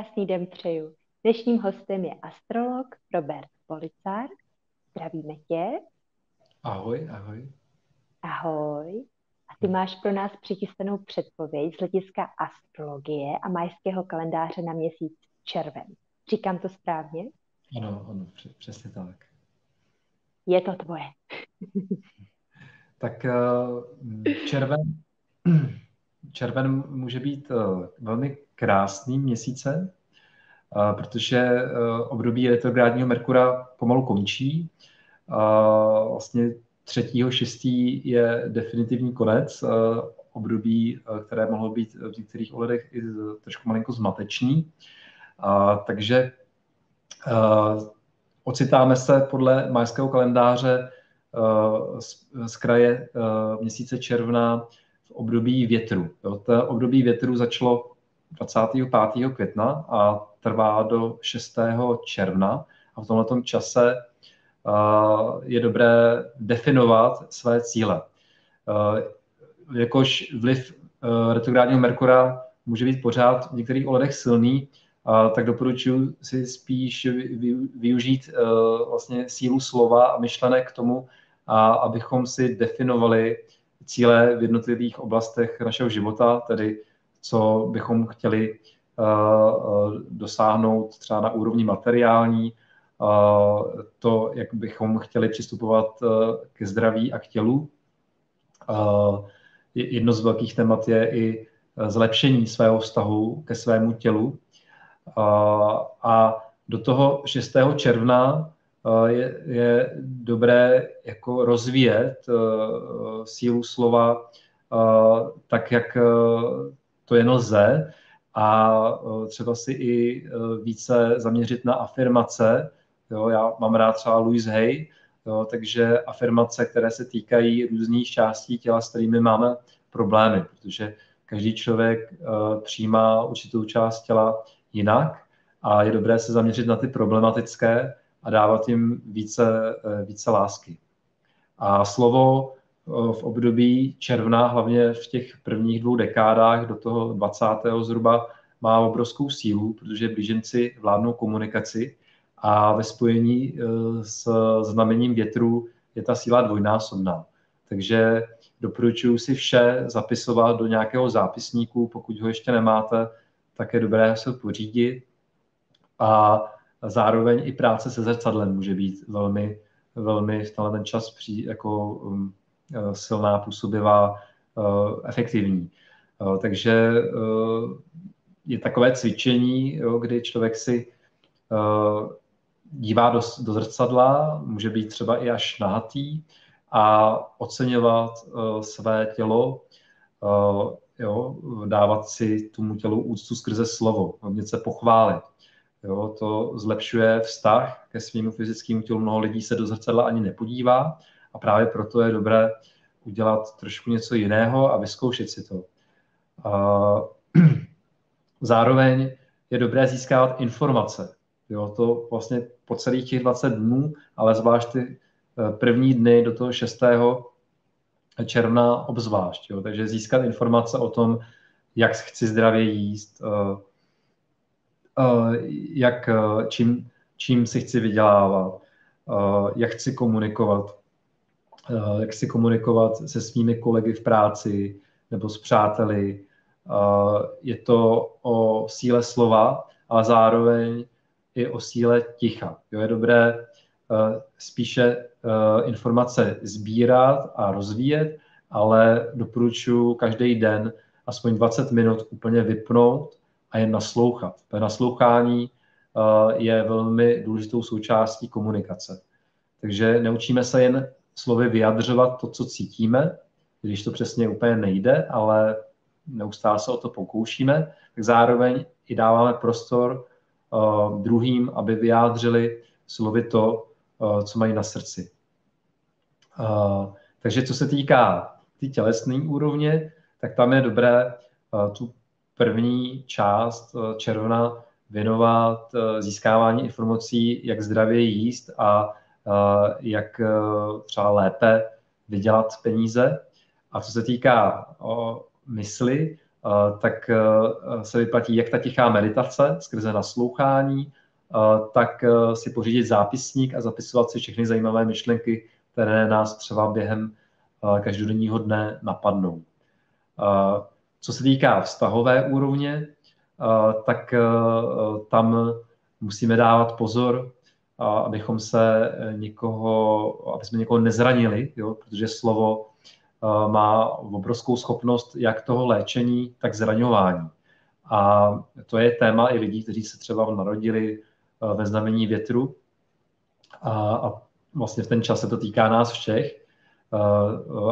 krásný den přeju. Dnešním hostem je astrolog Robert Policár. Zdravíme tě. Ahoj, ahoj. Ahoj. A ty máš pro nás přichystanou předpověď z hlediska astrologie a majského kalendáře na měsíc červen. Říkám to správně? Ano, ano, přesně tak. Je to tvoje. tak eh, červen, červen může být eh, velmi krásným měsícem, eh, protože období retrográdního Merkura pomalu končí. Vlastně 3.6. je definitivní konec období, které mohlo být v některých ohledech i trošku malinko zmatečný. Takže ocitáme se podle majského kalendáře eh, z kraje eh, měsíce června období větru. To období větru začalo 25. května a trvá do 6. června. A v tomto čase je dobré definovat své cíle. Jakož vliv retrográdního Merkura může být pořád v některých ohledech silný, tak doporučuji si spíš využít eh, vlastně sílu slova a myšlenek k tomu, abychom si definovali cíle v jednotlivých oblastech našeho života, tedy co bychom chtěli eh, eh, dosáhnout třeba na úrovni materiální, to, jak bychom chtěli přistupovat ke zdraví a k tělu. Jedno z velkých témat je i zlepšení svého vztahu ke svému tělu, a do toho 6. června je, je dobré jako rozvíjet sílu slova tak, jak to jen lze a třeba si i více zaměřit na afirmace. Jo, já mám rád třeba Louise Hay, jo, takže afirmace, které se týkají různých částí těla, s kterými máme problémy, protože každý člověk přijímá určitou část těla jinak a je dobré se zaměřit na ty problematické a dávat jim více, eh, více lásky. A slovo eh, v období června, hlavně v těch prvních dvou dekádách do toho 20. zhruba, má obrovskou sílu, protože blíženci vládnou komunikaci a ve spojení eh, s znamením větru je ta síla dvojnásobná. Takže doporučuji si vše zapisovat do nějakého zápisníku, pokud ho ještě nemáte, tak je dobré se pořídit. A zároveň i práce se zrcadlem může být velmi, velmi v tenhle ten čas při, jako um, eh, silná, působivá, uh, efektivní. Uh, takže uh, je takové cvičení, jo, kdy člověk si uh, dívá do, do zrcadla, může být třeba i až nahatý a oceňovat uh, své tělo, uh, jo, dávat si tomu tělu úctu skrze slovo, umět se pochválit. Jo, to zlepšuje vztah ke svým fyzickému tělu. Mnoho lidí se do zrcadla ani nepodívá a právě proto je dobré udělat trošku něco jiného a vyzkoušet si to. A zároveň je dobré získávat informace. Jo, to vlastně po celých těch 20 dnů, ale zvlášť ty eh, první dny do toho 6 června obzvlášť. Jo. Takže získat informace o tom, jak chci zdravě jíst, uh, jak, uh, čím, čím si chci vydělávat, jak chci komunikovat, jak chci komunikovat se svými kolegy v práci nebo s přáteli. Je to o síle slova, ale zároveň i o síle ticha. Jo, je dobré spíše Eh, informace sbírat a rozvíjet, ale doporučuji každý den aspoň 20 minut úplně vypnout a jen naslouchat. To naslouchání eh, je velmi důležitou součástí komunikace. Takže neučíme se jen slovy vyjadřovat to, co cítíme, když to přesně úplně nejde, ale neustále se o to pokoušíme, tak zároveň i dáváme prostor uh, druhým, aby vyjádřili slovy to, Eh, co mají na srdci. Eh, takže co se týká tý tělesné úrovně, tak tam je dobré eh, tu první část června věnovat získávání informací, jak zdravě jíst a jak třeba lépe vydělat peníze. A co se týká mysli, tak se vyplatí jak ta tichá meditace skrze naslouchání, tak si pořídit zápisník a zapisovat si všechny zajímavé myšlenky, které nás třeba během každodenního dne napadnou. Co se týká vztahové úrovně, tak tam musíme dávat pozor, abychom se někoho, aby jsme někoho nezranili, jo, protože slovo má obrovskou schopnost jak toho léčení, tak zraňování. A to je téma i lidí, kteří se třeba narodili ve znamení větru. A, a vlastně v ten čas se to týká nás všech.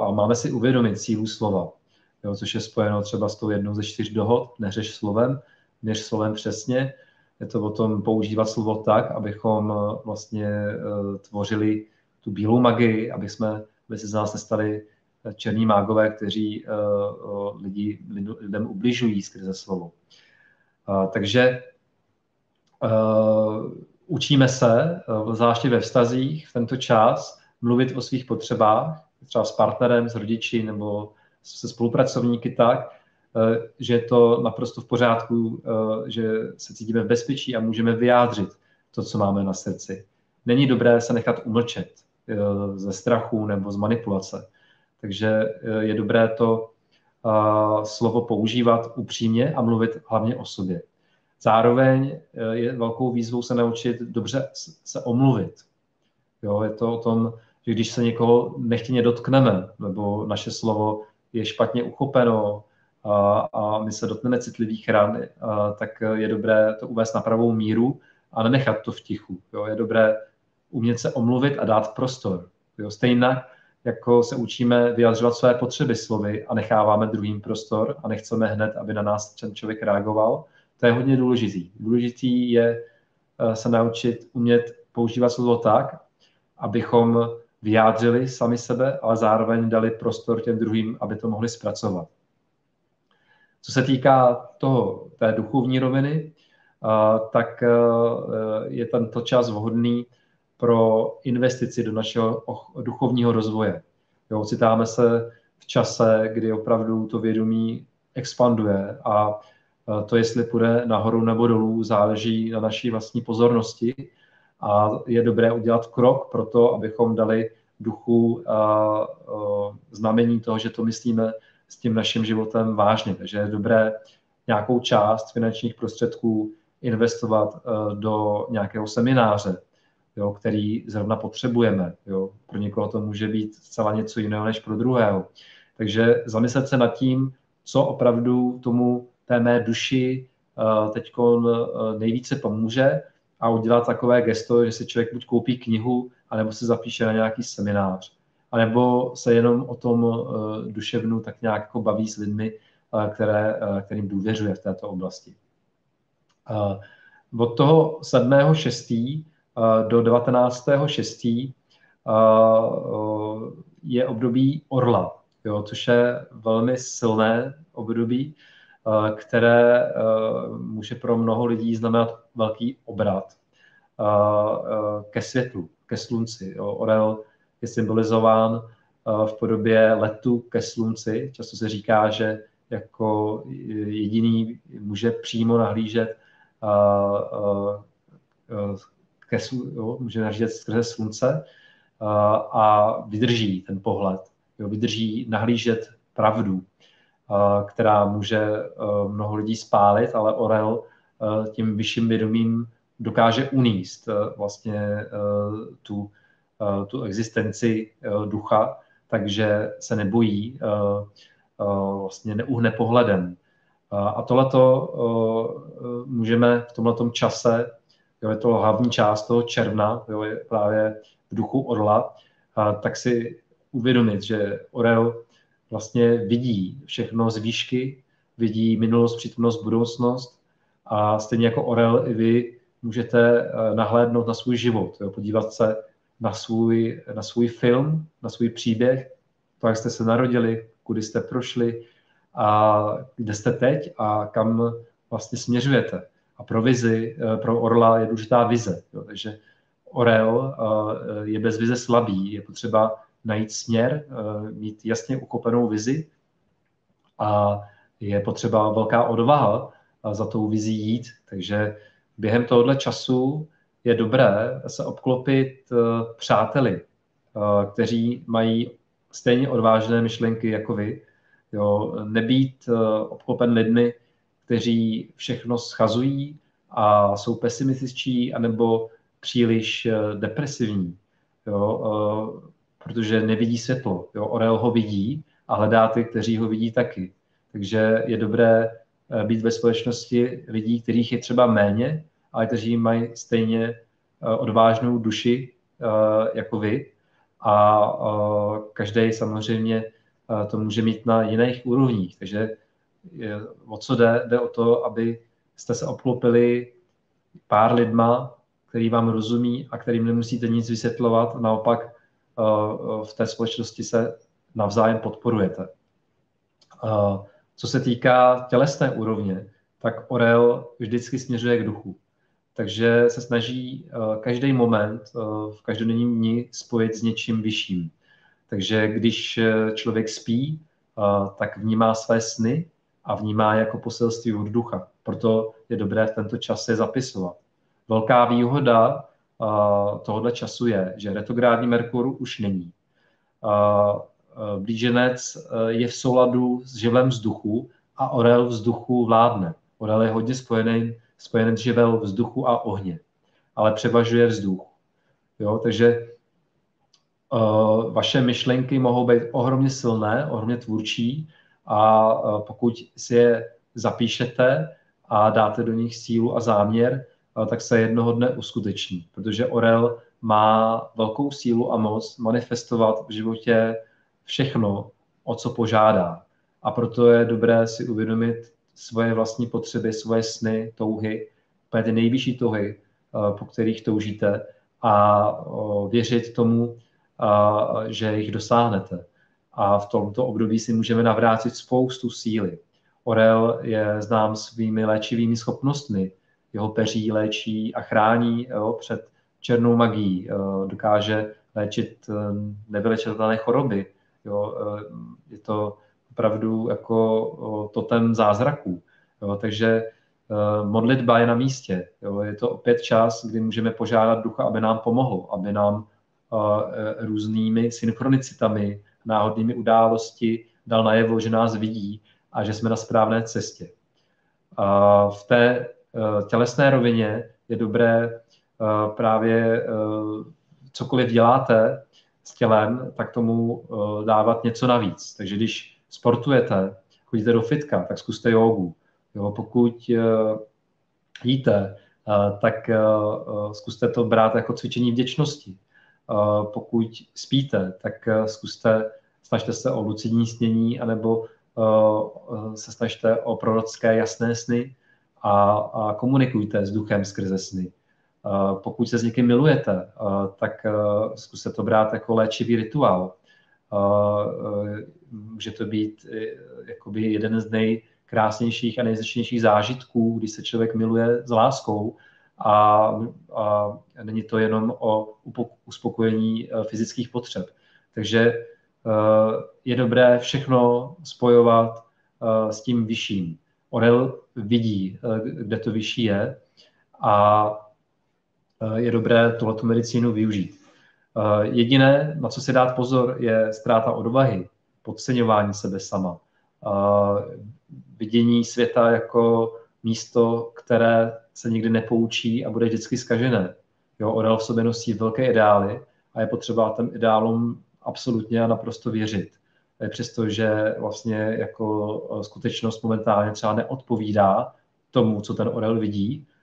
A máme si uvědomit sílu slova, jo, což je spojeno třeba s tou jednou ze čtyř dohod, neřeš slovem, měř slovem přesně, je to o tom používat slovo tak, abychom vlastně tvořili tu bílou magii, aby jsme aby se z nás nestali černí mágové, kteří lidi, lidem ubližují skrze slovo. Takže učíme se, zvláště ve vztazích, v tento čas, mluvit o svých potřebách, třeba s partnerem, s rodiči nebo se spolupracovníky tak, že je to naprosto v pořádku, že se cítíme v bezpečí a můžeme vyjádřit to, co máme na srdci. Není dobré se nechat umlčet ze strachu nebo z manipulace. Takže je dobré to slovo používat upřímně a mluvit hlavně o sobě. Zároveň je velkou výzvou se naučit dobře se omluvit. Jo, je to o tom, že když se někoho nechtěně dotkneme, nebo naše slovo je špatně uchopeno a, a my se dotkneme citlivých ran, a, tak je dobré to uvést na pravou míru a nenechat to v tichu. Jo. Je dobré umět se omluvit a dát prostor. Jo. Stejně jako se učíme vyjadřovat své potřeby slovy a necháváme druhým prostor a nechceme hned, aby na nás ten člověk reagoval, to je hodně důležitý. Důležitý je eh, se naučit umět používat slovo tak, abychom vyjádřili sami sebe, ale zároveň dali prostor těm druhým, aby to mohli zpracovat. Co se týká toho, té duchovní roviny, tak e, je tento čas vhodný pro investici do našeho duchovního rozvoje. Jo, ocitáme se v čase, kdy opravdu to vědomí expanduje a e, to, jestli půjde nahoru nebo dolů, záleží na naší vlastní pozornosti a je dobré udělat krok pro to, abychom dali duchu a, znamení toho, že to myslíme s tím naším životem vážně. Takže je dobré nějakou část finančních prostředků investovat do nějakého semináře, jo, který zrovna potřebujeme. Jo. Pro někoho to může být zcela něco jiného než pro druhého. Takže zamyslet se nad tím, co opravdu tomu té mé duši teď nejvíce pomůže a udělat takové gesto, že si člověk buď koupí knihu, anebo se zapíše na nějaký seminář, anebo se jenom o tom uh, duševnu tak nějak jako baví s lidmi, uh, které, uh, kterým důvěřuje v této oblasti. Od toho 7.6. do 19.6. je období orla, jo, což je velmi silné období, které může pro mnoho lidí znamenat velký obrat ke světlu, ke slunci. Orel je symbolizován v podobě letu ke slunci. Často se říká, že jako jediný může přímo nahlížet ke, jo, může nahlížet skrze slunce a vydrží ten pohled, jo, vydrží nahlížet pravdu, která může mnoho lidí spálit, ale orel tím vyšším vědomím dokáže uníst vlastně tu Eh, tu existenci eh, ducha, takže se nebojí, eh, vlastně neuhne pohledem. A tohleto můžeme v tomto čase, jo, je to hlavní část toho června, jo, je právě v duchu orla, tak si uvědomit, že orel vlastně vidí všechno z výšky, vidí minulost, přítomnost, budoucnost a stejně jako orel i vy můžete nahlédnout na svůj život, jo, podívat se na svůj, na svůj film, na svůj příběh, to, jak jste se narodili, kudy jste prošli a kde jste teď a kam vlastně směřujete. A pro vizi, eh, pro orla je důležitá vize. Jo. Takže orel eh, je bez vize slabý, je potřeba najít směr, eh, mít jasně ukopenou vizi a je potřeba velká odvaha za tou vizí jít, takže během tohohle času je dobré se obklopit přáteli, kteří mají stejně odvážné myšlenky jako vy. Jo, nebýt obklopen lidmi, kteří všechno schazují a jsou pesimističtí anebo příliš depresivní jo, protože nevidí světlo. Jo. Orel ho vidí a hledá ty, kteří ho vidí taky. Takže je dobré být ve společnosti lidí, kterých je třeba méně, ale kteří mají stejně uh, odvážnou duši uh, jako vy. A každý samozřejmě to může mít na jiných úrovních. Takže o co jde? Jde o to, aby jste se obklopili pár lidma, který vám rozumí a kterým nemusíte nic vysvětlovat, naopak eh, v té společnosti se navzájem podporujete. Eh, co se týká tělesné úrovně, tak orel vždycky směřuje k duchu. Takže se snaží eh, každý moment v každodenním dni spojit s něčím vyšším. Takže když člověk spí, tak vnímá své sny a vnímá jako poselství od ducha. Proto je dobré v tento čas se zapisovat. Velká výhoda tohohle času je, že retrográdní Merkur už není. Uh, blíženec je v souladu s živlem vzduchu a orel vzduchu vládne. Orel je hodně spojený, spojený živel vzduchu a ohně, ale převažuje vzduch. Jo, takže uh, vaše myšlenky mohou být ohromně silné, ohromně tvůrčí a uh, pokud si je zapíšete a dáte do nich sílu a záměr, tak se jednoho dne uskuteční, protože Orel má velkou sílu a moc manifestovat v životě všechno, o co požádá. A proto je dobré si uvědomit svoje vlastní potřeby, svoje sny, touhy, ty nejvyšší touhy, po kterých toužíte a věřit tomu, že jich dosáhnete. A v tomto období si můžeme navrátit spoustu síly. Orel je znám svými léčivými schopnostmi, jeho peří léčí a chrání jo, před černou magií, dokáže léčit eh, nevylečitelné choroby. Jo, eh, je to opravdu jako totem zázraků. Jo, takže eh, modlitba je na místě. Jo, je to opět čas, kdy můžeme požádat ducha, aby nám pomohl, aby nám různými synchronicitami, náhodnými události dal najevo, že nás vidí a že jsme na správné cestě. V té Eh, tělesné rovině je dobré eh, právě eh, cokoliv děláte tělem, tak tomu dávat něco navíc. Takže když sportujete, chodíte do fitka, tak zkuste jogu. Jo, pokud jíte, tak zkuste to brát jako cvičení vděčnosti. Pokud spíte, tak zkuste, snažte se o lucidní snění, anebo se snažte o prorocké jasné sny, a, a komunikujte s duchem skrze sny. Uh, pokud se s někým milujete, uh, tak uh, zkuste to brát jako léčivý rituál. Může to být jakoby jeden z nejkrásnějších a nejzečnějších zážitků, když se člověk miluje s láskou a, a není to jenom o uspokojení fyzických potřeb. Takže je dobré všechno spojovat s tím vyšším. Orel vidí, eh, kde to vyšší je a eh, je dobré tuhletu medicínu využít. Eh, jediné, na co si dát pozor, je ztráta odvahy, podceňování sebe sama, vidění světa jako místo, které se nikdy nepoučí a bude vždycky skažené. Jo, Orel v sobě nosí velké ideály a je potřeba těm ideálům absolutně a naprosto věřit přestože vlastně jako eh, skutečnost momentálně třeba neodpovídá tomu, co ten orel vidí, eh,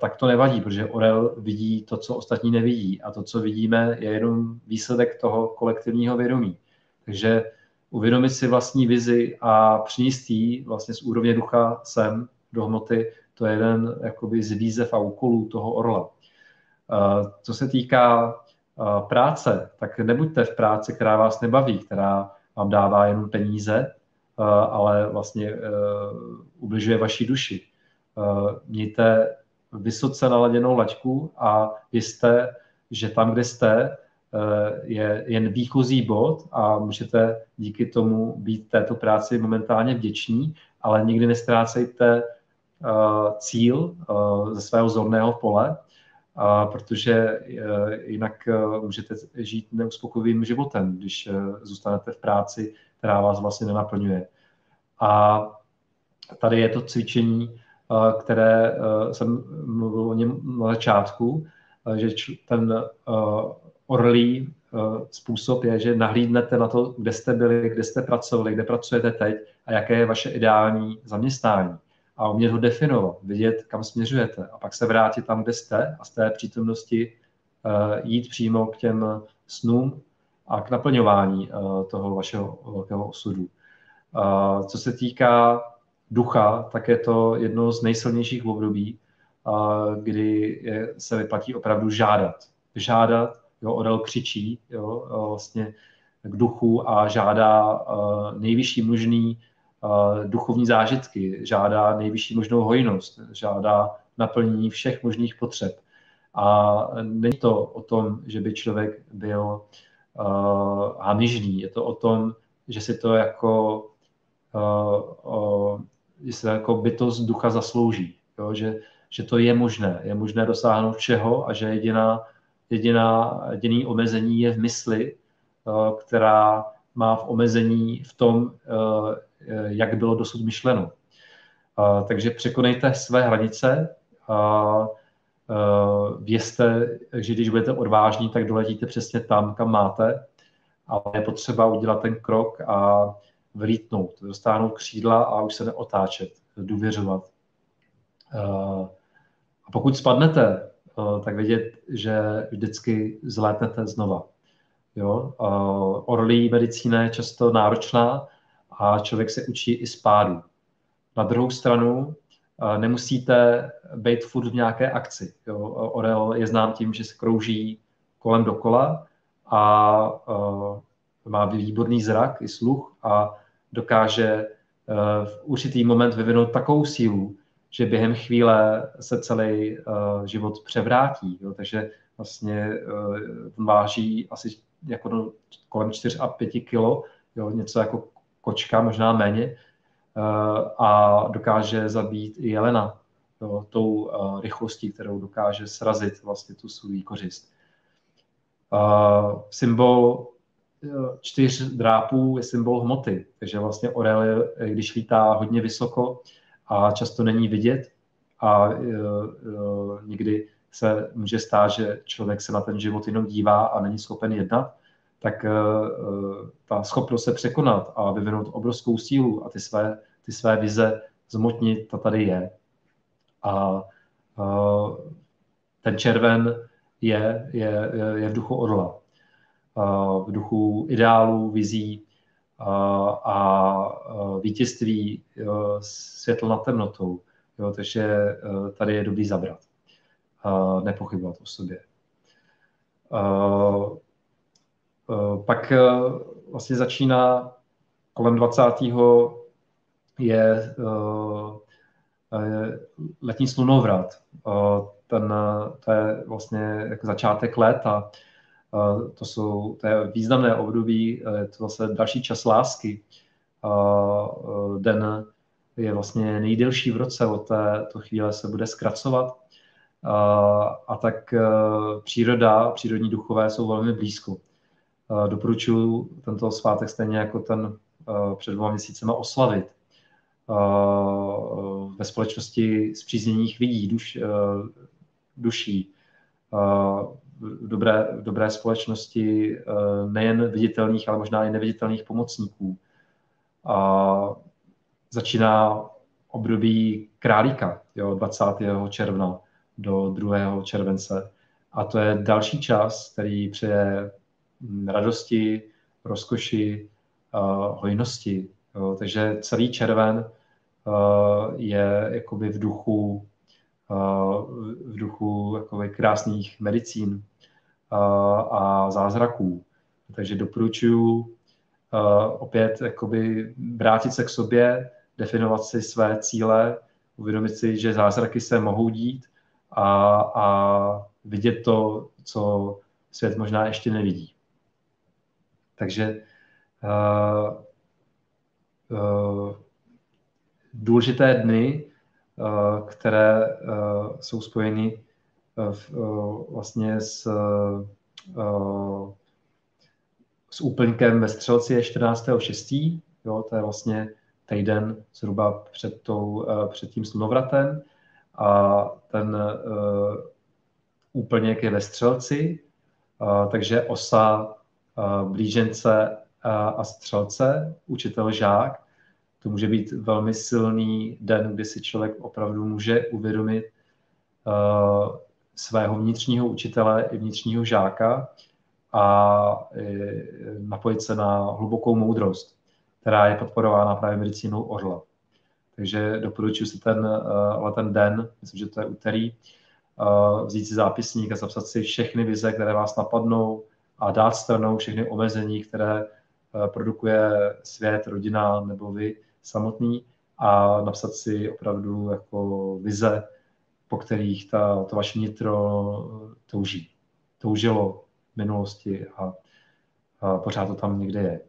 tak to nevadí, protože orel vidí to, co ostatní nevidí a to, co vidíme, je jenom výsledek toho kolektivního vědomí. Takže uvědomit si vlastní vizi a přinést ji vlastně z úrovně ducha sem do hmoty, to je jeden jakoby z výzev a úkolů toho orla. Co se týká práce, tak nebuďte v práci, která vás nebaví, která vám dává jenom peníze, ale vlastně eh, ubližuje vaší duši. Mějte vysoce naladěnou laťku a jste, že tam, kde jste, je jen výchozí bod a můžete díky tomu být této práci momentálně vděční, ale nikdy nestrácejte cíl ze svého zorného pole, protože jinak můžete žít neuspokojivým životem, když zůstanete v práci, která vás vlastně nenaplňuje. A tady je to cvičení, které jsem mluvil o něm na začátku, že ten orlí způsob je, že nahlídnete na to, kde jste byli, kde jste pracovali, kde pracujete teď a jaké je vaše ideální zaměstnání. A umět ho definovat, vidět, kam směřujete a pak se vrátit tam, kde jste a z té přítomnosti jít přímo k těm snům a k naplňování toho vašeho velkého osudu. Co se týká ducha, tak je to jedno z nejsilnějších období, kdy se vyplatí opravdu žádat. Žádat, jo, Orel křičí jo, vlastně k duchu a žádá nejvyšší možný duchovní zážitky, žádá nejvyšší možnou hojnost, žádá naplnění všech možných potřeb. A není to o tom, že by člověk byl uh, hamižný, je to o tom, že si to jako se jako bytost ducha zaslouží. Jo? Že, že to je možné. Je možné dosáhnout všeho a že jediná, jediná, jediný omezení je v mysli, uh, která má v omezení v tom, uh, jak bylo dosud myšleno. Uh, takže překonejte své hranice a vězte, že když budete odvážní, tak doletíte přesně tam, kam máte, ale je potřeba udělat ten krok a vlítnout, dostáhnout křídla a už se neotáčet, důvěřovat. Eh, a pokud spadnete, eh, tak vědět, že vždycky zlétnete znova. Jo? Eh, orlí medicína je často náročná a člověk se učí i z pádu. Na druhou stranu nemusíte být furt v nějaké akci. Jo? Orel je znám tím, že se krouží kolem dokola a má výborný zrak i sluch a dokáže eh, v určitý moment vyvinout takovou sílu, že během chvíle se celý uh, život převrátí. Jo? Takže vlastně uh, váží asi jako do, kolem 4 a 5 kilo, jo? něco jako kočka, možná méně, a dokáže zabít i jelena jo? tou rychlostí, kterou dokáže srazit vlastně tu svůj kořist. Symbol čtyř drápů je symbol hmoty, takže vlastně orel, když lítá hodně vysoko a často není vidět a uh, uh, někdy se může stát, že člověk se na ten život jenom dívá a není schopen jednat, tak ta schopnost se překonat a vyvinout obrovskou sílu a ty své, ty své vize zmotnit, ta tady je. A ten červen je, je, je v duchu orla v duchu ideálů, vizí a vítězství světlo nad temnotou. Jo, takže e, tady je dobrý zabrat. Nepochybovat o sobě. Pak e, vlastně začíná kolem 20. je e, letní slunovrat. Ten, to je vlastně jako začátek léta to, jsou, to je významné období, je to zase další čas lásky. Den je vlastně nejdelší v roce, od této chvíle se bude zkracovat. A tak e, příroda, přírodní duchové jsou velmi blízko. Doporučuji tento svátek stejně jako ten před dvěma měsícema oslavit ve společnosti zpřízněných lidí, duš, duší, v dobré, v dobré společnosti eh, nejen viditelných, ale možná i neviditelných pomocníků. A začíná období králíka, jo, 20. června do 2. července. A to je další čas, který přeje hm, radosti, rozkoši, uh, hojnosti. Jo. Takže celý červen uh, je jakoby v duchu v duchu jakoby krásných medicín a zázraků. Takže doporučuji opět jakoby vrátit se k sobě, definovat si své cíle, uvědomit si, že zázraky se mohou dít a, a vidět to, co svět možná ještě nevidí. Takže uh, uh, důležité dny, které uh, jsou spojeny uh, vlastně s, s úplňkem ve Střelci je 14.6. Jo, to je vlastně týden zhruba před, tou, před tím slunovratem a ten úplněk je ve Střelci, takže osa blížence a střelce, učitel žák. To může být velmi silný den, kdy si člověk opravdu může uvědomit uh, svého vnitřního učitele i vnitřního žáka a napojit se na hlubokou moudrost, která je podporována právě medicínou orla. Takže doporučuji si ten, uh, ale ten den, myslím, že to je úterý, uh, vzít si zápisník a zapsat si všechny vize, které vás napadnou a dát stranou všechny omezení, které Eh, produkuje svět, rodina nebo vy samotný a napsat si opravdu jako vize, po kterých ta, to vaše nitro touží. Toužilo v minulosti a, a pořád to tam někde je.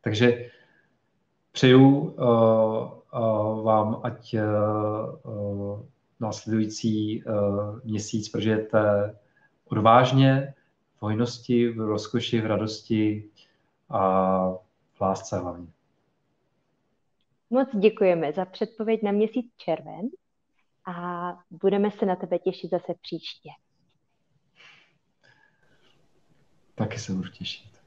Takže přeju uh, uh, vám, ať uh, následující uh, měsíc prožijete odvážně, v hojnosti, v rozkoši, v radosti, a v lásce hlavně. Moc děkujeme za předpověď na měsíc červen a budeme se na tebe těšit zase příště. Taky se budu těšit.